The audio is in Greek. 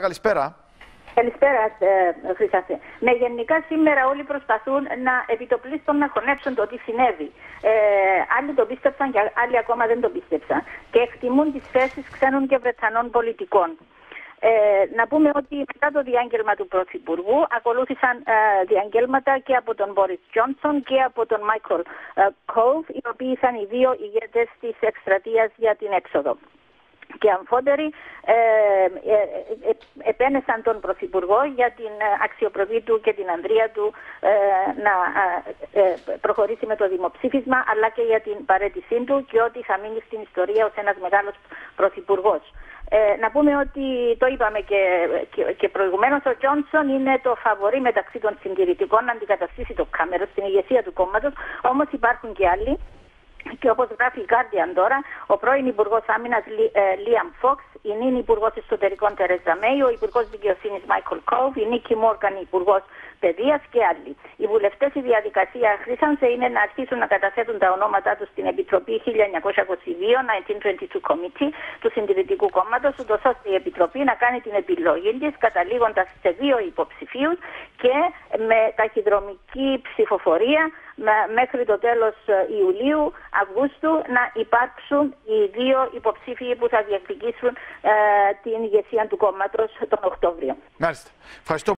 Καλησπέρα. Καλησπέρα, ε, Χρυσάφη. Ναι, γενικά σήμερα όλοι προσπαθούν να επιτοπλίστων να χωνέψουν το τι συνέβη. Ε, άλλοι το πίστεψαν και άλλοι ακόμα δεν το πίστεψαν. Και εκτιμούν τις θέσεις ξένων και Βρετανών πολιτικών. Ε, να πούμε ότι μετά το διάγγελμα του Πρωθυπουργού ακολούθησαν ε, διαγγέλματα και από τον Μπόρις Τζόνσον και από τον Μάικλ ε, Κόβ, οι οποίοι ήταν οι δύο ηγέτες της εκστρατείας για την έξοδο και αμφότεροι ε, ε, ε, επένεσαν τον Πρωθυπουργό για την αξιοπροπή του και την ανδρεία του να προχωρήσει με το δημοψήφισμα αλλά και για την παρέτησή του και ότι θα μείνει στην ιστορία ως ένας μεγάλος Πρωθυπουργός. να πούμε ότι το είπαμε και, και, και προηγουμένως ο Τζόνσον είναι το φαβορή μεταξύ των συντηρητικών να αντικαταστήσει το Κάμερο στην ηγεσία του κόμματος όμως υπάρχουν και άλλοι και όπως γράφει η Guardian τώρα, ο πρώην Υπουργός Άμυνας Λίαμ Φόξ, η νυν Υπουργός Εσωτερικών Τερέζα Μέη, ο Υπουργός Δικαιοσύνης Μάικλ Κόβ, η Νίκη Μόργαν, Υπουργός Παιδείας και άλλοι. Οι βουλευτές η διαδικασία χρήσανσε είναι να αρχίσουν να καταθέτουν τα ονόματά τους στην Επιτροπή 1922, 1922 Committee του Συντηρητικού Κόμματος, ούτως ώστε η Επιτροπή να κάνει την επιλογή της, καταλήγοντας σε δύο υποψηφίους και με ταχυδρομική ψηφοφορία μέχρι το τέλος Ιουλίου, Αυγούστου να υπάρξουν οι δύο υποψήφοι που θα διεκδικήσουν ε, την ηγεσία του κόμματος τον Οκτώβριο. Μάλιστα. Ευχαριστώ.